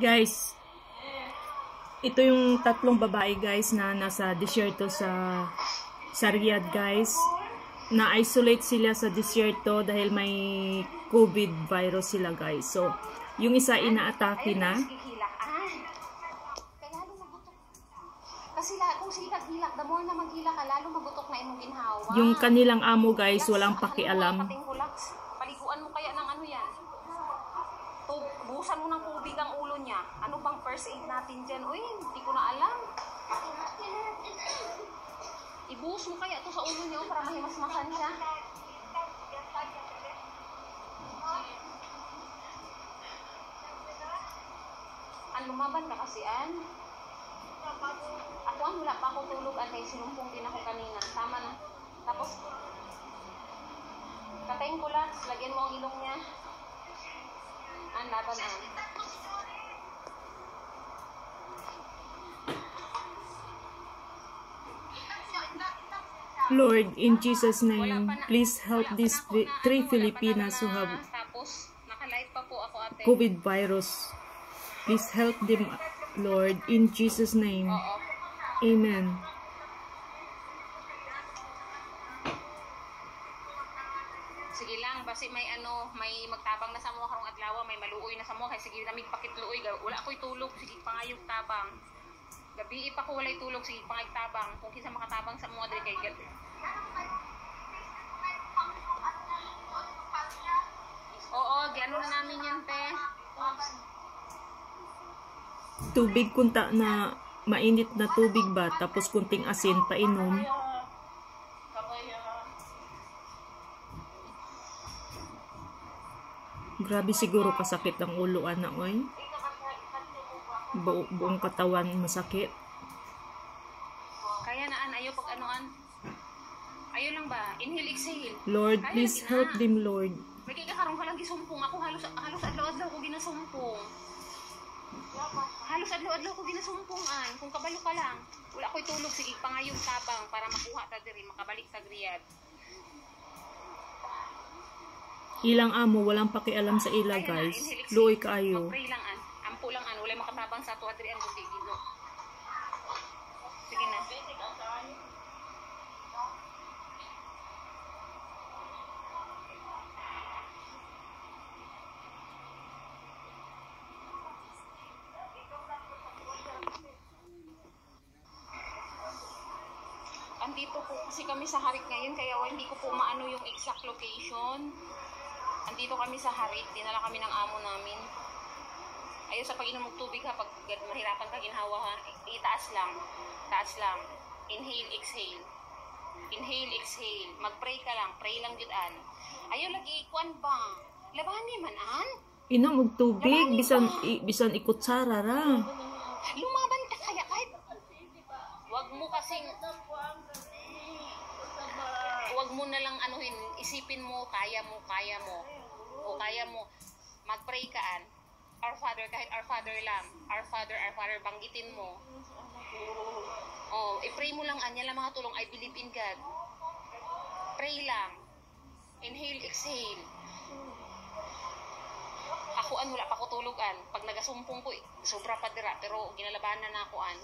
Guys, ito yung tatlong babae guys na nasa desierto sa sa Riyadh guys. Na-isolate sila sa desierto dahil may COVID virus sila guys. So, yung isa inaatake na. Kasi kung sila hilak, the more na maghila ka, lalo magutok na imong ginhawa. Yung kanilang amo guys, walang pakialam. Paliguan mo kaya ng ano yan? Tub, buhusan mo ng tubig ang ulo niya. Ano bang first aid natin dyan? Uy, hindi ko na alam. Ibuhos mo kaya to sa ulo niya para mahimasmasan siya. An, lumaban ka kasi, An. Ako ang wala pa ako tulog at may sinumpong din ako kanina. Tama na. Tapos, katayin ko lang, lagyan mo ang ilong niya. An, laban an. Lord, in Jesus' name, please help these three Filipinas who have. COVID virus. Please help them, Lord, in Jesus' name. Amen. Sige lang, basi may ano, may magtabang na sa mo karong adlaw, may maluoy na sa mo, kay sige namig pakitluoy, wala ko'y tulog, sige pangayog tabang. Gabi pa ko walay tulog, sige pangayog tabang. Kung kinsa makatabang sa mo diri kay gabi. Oo, giano na namin yan, te. Tubig kunta na mainit na tubig ba, tapos kunting asin painom. Grabe siguro kasakit ang ulo ana oy. Bu buong katawan masakit. Kaya naan, ayaw pag anoan. Ayaw lang ba? Inhale, exhale. Lord, Kaya please help na. them, Lord. May kikakarong ka lang gisumpong. Ako halos, halos adlaw-adlaw ko ginasumpong. Halos adlaw-adlaw ko ginasumpong ay. Kung kabalo ka lang. Wala ko'y tulog. Sige, pangayong tabang para makuha ta diri, makabalik ta Riyadh. Ilang amo, walang pakialam sa ila, guys. Luoy kaayo. Lang an. Ampo lang an. Wala makatabang sa tuwa diri an kundi gino. Sige na. Andito po kasi kami sa Harit ngayon kaya hindi ko po maano yung exact location. Andito kami sa Harit, dinala kami ng amo namin. Ayun sa pag-inom ng tubig ha, pag mahirapan ka ginhawa ha, itaas lang. Taas lang. Inhale, exhale. Inhale, exhale. Mag-pray ka lang. Pray lang jud an. Ayaw lagi kuan ba? Labani man an. Inom og tubig, bisan i, bisan ikutsara ra. Lumaban ka kaya kahit Wag mo kasing Wag mo na lang anuhin, isipin mo, kaya mo, kaya mo. O kaya mo, mag-pray ka an. Our Father, kahit Our Father lang. Our Father, Our Father, banggitin mo. Oh, i-pray mo lang an, yan lang mga tulong. I believe in God. Pray lang. Inhale, exhale. Ako an, wala pa ko tulugan. Pag nagasumpong ko, eh, sobra pa dira. Pero ginalabanan na ako an.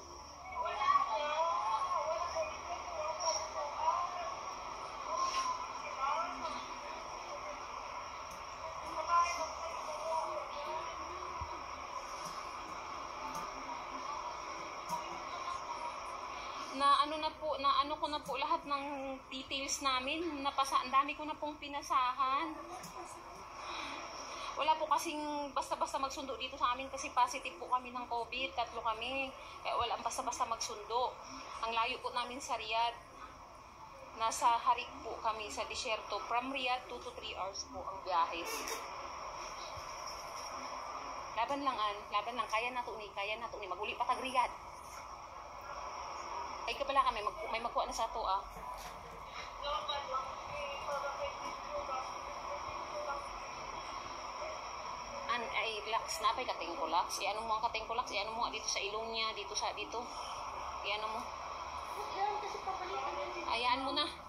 Na ano na po, na ano ko na po lahat ng details namin, napasa, ang dami ko na pong pinasahan. Wala po kasing basta-basta magsundo dito sa amin kasi positive po kami ng COVID, tatlo kami. Kaya wala basta-basta magsundo. Ang layo po namin sa Riyadh. Nasa Harik po kami sa disyerto. From Riyadh, 2 to 3 hours po ang biyahe. Laban lang an, laban lang. Kaya na to ni, kaya na to ni. Maguli pa tag Riyadh. Ay ka pala kami, mag, may magkuha na sa to ah. An, ay, relax na pa kating ko lax. Iano mo ang kating ko lax, iano mo nga dito sa ilong niya, dito sa dito. Iano mo. Ayaan mo na.